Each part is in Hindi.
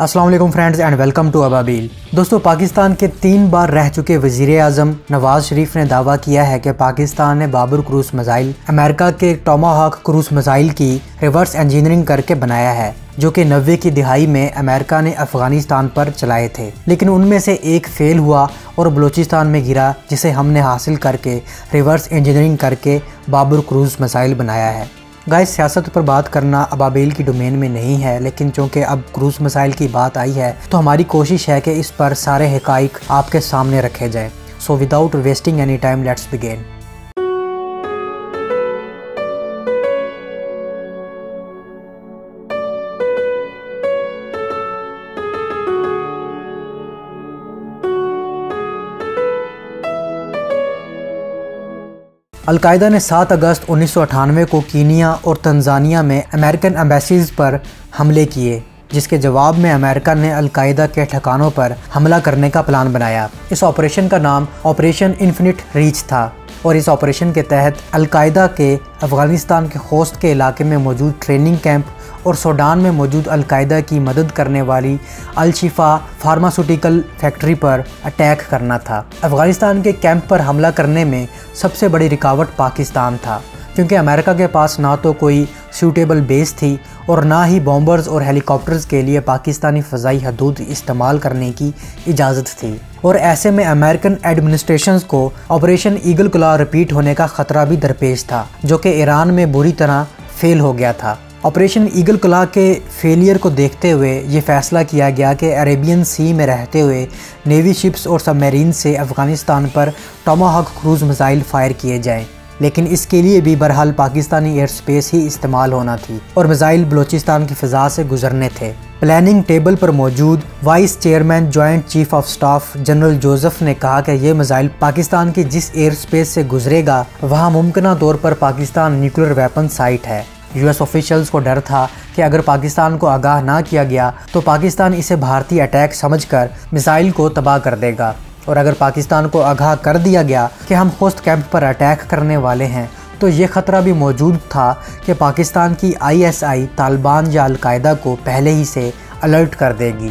Aslam friends and welcome to Ababeel. दोस्तों, पाकिस्तान के तीन बार रह चुके वज़ीर अजम नवाज़ शरीफ ने दावा किया है कि पाकिस्तान ने बाबर क्रूज मिसाइल अमेरिका के टोमाहॉक क्रूज मिसाइल की रिवर्स इंजीनियरिंग करके बनाया है, जो कि नब्बे की दिहाई में अमेरिका ने अफ़गानिस्तान पर चलाए थे। लेकिन उनमें से एक फेल हुआ और बलूचिस्तान में गिरा, जिसे हमने हासिल करके रिवर्स इंजीनियरिंग करके बाबर क्रूज मिसाइल बनाया है। गाय सियासत पर बात करना अबाबेल की डोमेन में नहीं है, लेकिन चूँकि अब क्रूज मिसाइल की बात आई है तो हमारी कोशिश है कि इस पर सारे हकाइक आपके सामने रखे जाए। So without wasting any time let's begin al Qaeda ने 7 अगस्त उन्नीस सौ अठानवे को कीनिया और तंजानिया में अमेरिकन एम्बेसीज पर हमले किए, जिसके जवाब में अमेरिका ने अलकायदा के ठिकानों पर हमला करने का प्लान बनाया। इस ऑपरेशन का नाम ऑपरेशन इन्फिनिट रीच था और इस ऑपरेशन के तहत अलकायदा के अफ़गानिस्तान के होस्ट के इलाके में मौजूद ट्रेनिंग कैंप और सूडान में मौजूद अलकायदा की मदद करने वाली अलशिफा फार्मास्यूटिकल फैक्ट्री पर अटैक करना था। अफ़गानिस्तान के कैंप पर हमला करने में सबसे बड़ी रुकावट पाकिस्तान था, क्योंकि अमेरिका के पास ना तो कोई सूटेबल बेस थी और ना ही बॉम्बर्स और हेलीकॉप्टर्स के लिए पाकिस्तानी फ़जाई हदूद इस्तेमाल करने की इजाज़त थी। और ऐसे में अमेरिकन एडमिनिस्ट्रेशन को ऑपरेशन ईगल क्ला रिपीट होने का ख़तरा भी दरपेश था, जो कि ईरान में बुरी तरह फेल हो गया था। ऑपरेशन ईगल क्ला के फेलियर को देखते हुए ये फैसला किया गया कि अरेबियन सी में रहते हुए नेवी शिप्स और सबमरीन से अफ़गानिस्तान पर टोमाहॉक क्रूज़ मिसाइल फायर किए जाएँ। लेकिन इसके लिए भी बहरहाल पाकिस्तानी एयर स्पेस ही इस्तेमाल होना थी और मिसाइल बलूचिस्तान की फ़िज़ा से गुजरने थे। प्लानिंग टेबल पर मौजूद vice chairman joint chief of staff general Joseph ने कहा कि यह मिसाइल पाकिस्तान की जिस एयर स्पेस से गुजरेगा, वहाँ मुमकिन तौर पर पाकिस्तान न्यूक्लियर वेपन साइट है। यूएस ऑफिशियल्स को डर था कि अगर पाकिस्तान को आगाह ना किया गया तो पाकिस्तान इसे भारतीय अटैक समझकर मिसाइल को तबाह कर देगा। और अगर पाकिस्तान को आगाह कर दिया गया कि हम होस्ट कैंप पर अटैक करने वाले हैं तो ये ख़तरा भी मौजूद था कि पाकिस्तान की आईएसआई तालिबान या अलकायदा को पहले ही से अलर्ट कर देगी।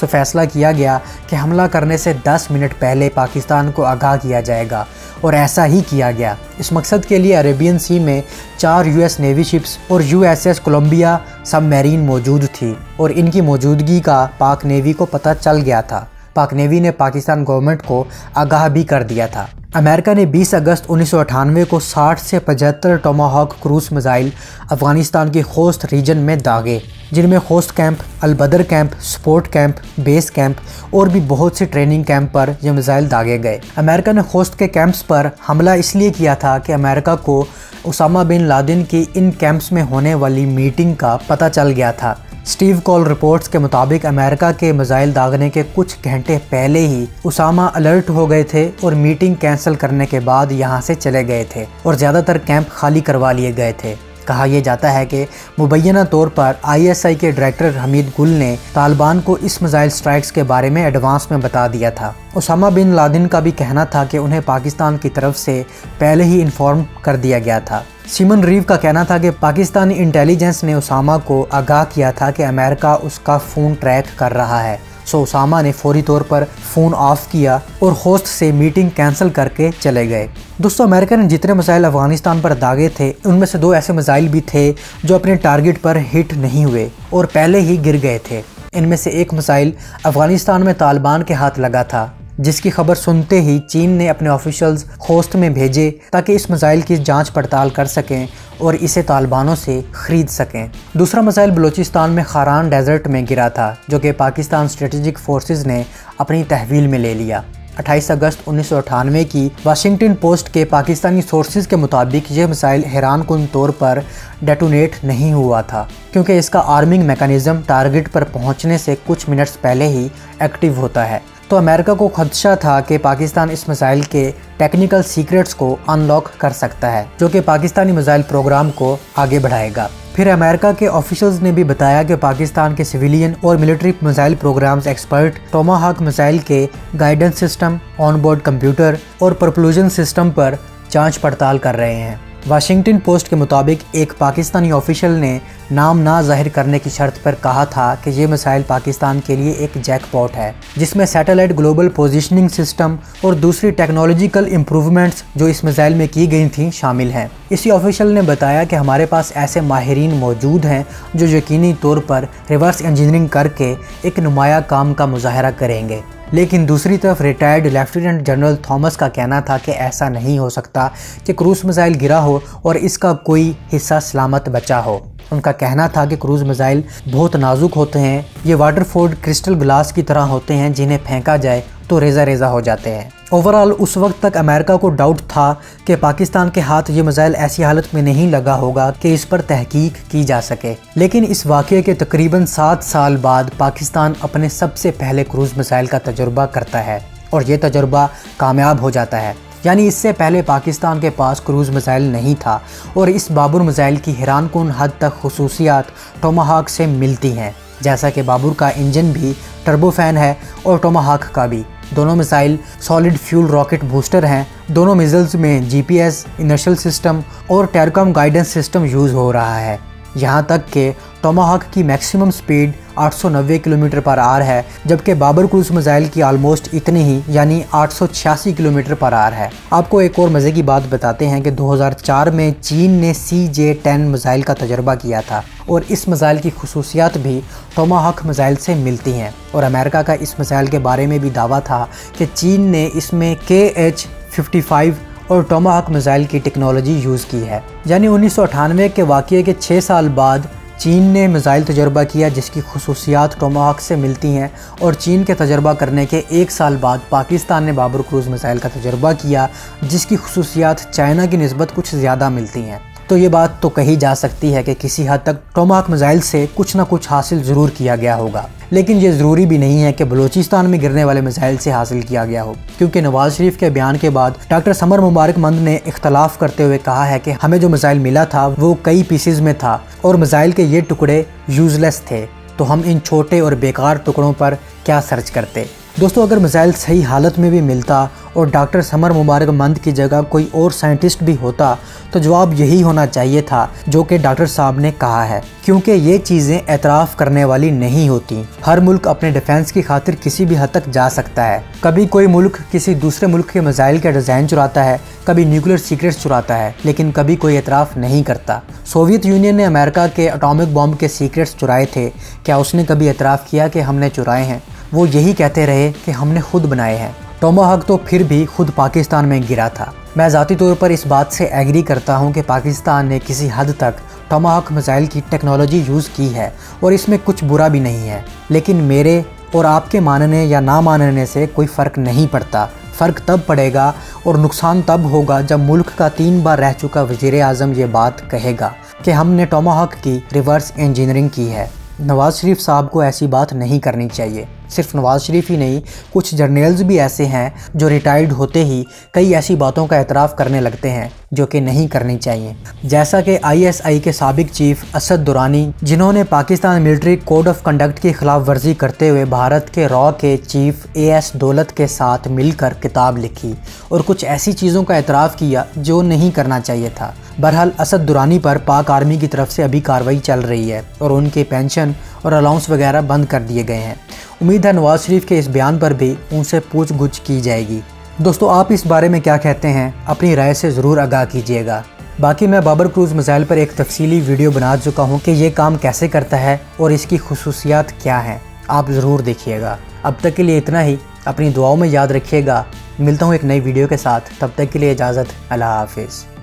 सो फैसला किया गया कि हमला करने से 10 मिनट पहले पाकिस्तान को आगाह किया जाएगा और ऐसा ही किया गया। इस मकसद के लिए अरेबियन सी में चार यूएस नेवी शिप्स और यूएसएस कोलंबिया सबमरीन मौजूद थी और इनकी मौजूदगी का पाक नेवी को पता चल गया था। पाक नेवी ने पाकिस्तान गवर्नमेंट को आगाह भी कर दिया था। अमेरिका ने 20 अगस्त उन्नीस सौ अठानवे को 60 से 75 टोमाहॉक क्रूज मिसाइल अफ़गानिस्तान के होस्ट रीजन में दागे, जिनमें host camp Al Badr camp, sport camp, base camp और भी बहुत से ट्रेनिंग कैंप पर यह मिसाइल दागे गए। अमेरिका ने होस्ट के कैंप्स पर हमला इसलिए किया था कि अमेरिका को उसामा बिन लादेन की इन कैंप्स में होने वाली मीटिंग का पता चल गया था। स्टीव कॉल रिपोर्ट्स के मुताबिक अमेरिका के मिज़ाइल दागने के कुछ घंटे पहले ही उसामा अलर्ट हो गए थे और मीटिंग कैंसिल करने के बाद यहाँ से चले गए थे और ज़्यादातर कैंप खाली करवा लिए गए थे। कहा यह जाता है कि मुबैना तौर पर आईएसआई के डायरेक्टर हमीद गुल ने तालिबान को इस मिसाइल स्ट्राइक्स के बारे में एडवांस में बता दिया था। उसामा बिन लादिन का भी कहना था कि उन्हें पाकिस्तान की तरफ़ से पहले ही इन्फॉर्म कर दिया गया था। सिमन रीव का कहना था कि पाकिस्तानी इंटेलिजेंस ने उसामा को आगाह किया था कि अमेरिका उसका फ़ोन ट्रैक कर रहा है। सो उसामा ने फौरी तौर पर फ़ोन ऑफ़ किया और होस्ट से मीटिंग कैंसिल करके चले गए। दोस्तों अमेरिका ने जितने मिसाइल अफ़गानिस्तान पर दागे थे, उनमें से दो ऐसे मिसाइल भी थे जो अपने टारगेट पर हिट नहीं हुए और पहले ही गिर गए थे। इनमें से एक मिसाइल अफ़गानिस्तान में तालिबान के हाथ लगा था। जिसकी खबर सुनते ही चीन ने अपने ऑफिशियल्स होस्ट में भेजे ताकि इस मिसाइल की जाँच पड़ताल कर सकें और इसे तालिबानों से ख़रीद सकें। दूसरा मिसाइल बलूचिस्तान में खारान डेजर्ट में गिरा था, जो कि पाकिस्तान स्ट्रेटजिक फोर्सेस ने अपनी तहवील में ले लिया। 28 अगस्त उन्नीस सौ अठानवे की वाशिंगटन पोस्ट के पाकिस्तानी सोर्सेज के मुताबिक यह मिसाइल हैरान कन तौर पर डेटोनेट नहीं हुआ था, क्योंकि इसका आर्मिंग मैकेनिज़्म टारगेट पर पहुँचने से कुछ मिनट्स पहले ही एक्टिव होता है। तो अमेरिका को खदशा था कि पाकिस्तान इस मिसाइल के टेक्निकल सीक्रेट्स को अनलॉक कर सकता है, जो कि पाकिस्तानी मिसाइल प्रोग्राम को आगे बढ़ाएगा। फिर अमेरिका के ऑफिशियल्स ने भी बताया कि पाकिस्तान के सिविलियन और military missile programs expert Tomahawk missile के गाइडेंस सिस्टम, ऑनबोर्ड कंप्यूटर और प्रप्लूजन सिस्टम पर जाँच पड़ताल कर रहे हैं। वाशिंगटन पोस्ट के मुताबिक एक पाकिस्तानी ऑफिशियल ने नाम ना ज़ाहिर करने की शर्त पर कहा था कि ये मिसाइल पाकिस्तान के लिए एक जैकपॉट है, जिसमें सैटेलाइट ग्लोबल पोजिशनिंग सिस्टम और दूसरी टेक्नोलॉजिकल इम्प्रूवमेंट्स जो इस मिसाइल में की गई थी शामिल हैं। इसी ऑफिशियल ने बताया कि हमारे पास ऐसे माहरीन मौजूद हैं जो यकीनी तौर पर रिवर्स इंजीनियरिंग करके एक नुमाया काम का मुजाहरा करेंगे। लेकिन दूसरी तरफ़ रिटायर्ड लेफ्टिनेंट जनरल थॉमस का कहना था कि ऐसा नहीं हो सकता कि क्रूज मिसाइल गिरा हो और इसका कोई हिस्सा सलामत बचा हो। उनका कहना था कि क्रूज मिसाइल बहुत नाजुक होते हैं। ये वाटरफोर्ड क्रिस्टल ग्लास की तरह होते हैं, जिन्हें फेंका जाए तो रेजा रेजा हो जाते हैं। ओवरऑल, उस वक्त तक अमेरिका को डाउट था कि पाकिस्तान के हाथ ये मिसाइल ऐसी हालत में नहीं लगा होगा कि इस पर तहकीक की जा सके। लेकिन इस वाक़े के तकरीबन सात साल बाद पाकिस्तान अपने सबसे पहले क्रूज़ मिसाइल का तजुर्बा करता है और ये तजुर्बा कामयाब हो जाता है। यानी इससे पहले पाकिस्तान के पास क्रूज़ मिसाइल नहीं था और इस बाबुर मिसाइल की हैरान कन हद तक खसूसियात टोमाहाक से मिलती हैं, जैसा कि बाबुर का इंजन भी टर्बोफैन है और टोमाहाक का भी। दोनों missile solid fuel rocket booster हैं। दोनों मिज़ल्स में जीपीएस इनर्शियल सिस्टम और टेरकॉम गाइडेंस सिस्टम यूज़ हो रहा है। यहाँ तक कि टोमाहक की maximum speed 890 kilometre per hour है, जबकि बाबर क्रूज मिसाइल की ऑलमोस्ट इतनी ही, यानी आठ सौ छियासी किलोमीटर पर आर है। आपको एक और मज़े की बात बताते हैं कि 2004 में चीन ने सी जे टेन मिसाइल का तजर्बा किया था, और इस मिसाइल की खसूसियात भी टोमाहक मिसाइल से मिलती हैं। और अमेरिका का इस मिसाइल के बारे में भी दावा था कि चीन ने इसमें के एच फिफ्टी फाइव और टोमाहक मिसाइल की टेक्नोलॉजी यूज़ की है। यानी उन्नीस सौ अठानवे के वाक़े के छः साल बाद चीन ने मिसाइल तजर्बा किया, जिसकी खसूसियात टोमाहक से मिलती हैं और चीन के तजर्बा करने के एक साल बाद पाकिस्तान ने बाबर क्रूज़ मिसाइल का तजर्बा किया, जिसकी खसूसियात चाइना की नस्बत कुछ ज़्यादा मिलती हैं। तो ये बात तो कही जा सकती है कि किसी हद तक टोमाक मिज़ाइल से कुछ ना कुछ हासिल ज़रूर किया गया होगा। लेकिन ये ज़रूरी भी नहीं है कि बलूचिस्तान में गिरने वाले मिसाइल से हासिल किया गया हो, क्योंकि नवाज़ शरीफ के बयान के बाद डॉक्टर समर मुबारक मंद ने इख्तलाफ करते हुए कहा है कि हमें जो मिसाइल मिला था, वो कई पीसीज में था और मिसाइल के ये टुकड़े यूजलेस थे। तो हम इन छोटे और बेकार टुकड़ों पर क्या सर्च करते? दोस्तों, अगर मिसाइल सही हालत में भी मिलता और डॉक्टर समर मुबारक मंद की जगह कोई और साइंटिस्ट भी होता तो जवाब यही होना चाहिए था जो कि डॉक्टर साहब ने कहा है, क्योंकि ये चीज़ें एतराफ़ करने वाली नहीं होती। हर मुल्क अपने डिफेंस की खातिर किसी भी हद तक जा सकता है। कभी कोई मुल्क किसी दूसरे मुल्क के मिसाइल का डिज़ाइन चुराता है, कभी न्यूक्लियर सीक्रेट्स चुराता है, लेकिन कभी कोई एतराफ़ नहीं करता। सोवियत यूनियन ने अमेरिका के अटोमिक बॉम्ब के सीक्रेट्स चुराए थे। क्या उसने कभी एतराफ़ किया कि हमने चुराए हैं? वो यही कहते रहे कि हमने खुद बनाए हैं। टोमाहक तो फिर भी खुद पाकिस्तान में गिरा था। मैं ज़ाती तौर पर इस बात से एग्री करता हूँ कि पाकिस्तान ने किसी हद तक टोमाहक मिसाइल की टेक्नोलॉजी यूज़ की है और इसमें कुछ बुरा भी नहीं है। लेकिन मेरे और आपके मानने या ना मानने से कोई फ़र्क नहीं पड़ता। फ़र्क तब पड़ेगा और नुकसान तब होगा जब मुल्क का तीन बार रह चुका वज़ी अजम ये बात कहेगा कि हमने टोमाहक की रिवर्स इंजीनियरिंग की है। नवाज़ शरीफ साहब को ऐसी बात नहीं करनी चाहिए। सिर्फ़ नवाज़ शरीफ ही नहीं, कुछ जर्नल्स भी ऐसे हैं जो रिटायर्ड होते ही कई ऐसी बातों का एतराफ़ करने लगते हैं जो कि नहीं करनी चाहिए। जैसा कि आईएसआई के सबक चीफ असद दुरानी, जिन्होंने Pakistan military code of conduct की खिलाफ वर्जी करते हुए भारत के रॉ के चीफ ए एस दौलत के साथ मिलकर किताब लिखी और कुछ ऐसी चीज़ों का एतराफ़ किया जो नहीं करना चाहिए था। बहरहाल असद दुरानी पर पाक आर्मी की तरफ़ से अभी कार्रवाई चल रही है और उनके पेंशन और अलाउंस वगैरह बंद कर दिए गए हैं। उम्मीद है नवाज़ शरीफ के इस बयान पर भी उनसे पूछ गुछ की जाएगी। दोस्तों, आप इस बारे में क्या कहते हैं? अपनी राय से ज़रूर आगाह कीजिएगा। बाकी मैं बाबर क्रूज़ मिसाइल पर एक तफसीली वीडियो बना चुका हूँ कि ये काम कैसे करता है और इसकी खसूसियात क्या हैं। आप ज़रूर देखिएगा। अब तक के लिए इतना ही। अपनी दुआओं में याद रखिएगा। मिलता हूँ एक नई वीडियो के साथ। तब तक के लिए इजाज़त। अल्लाह हाफिज़।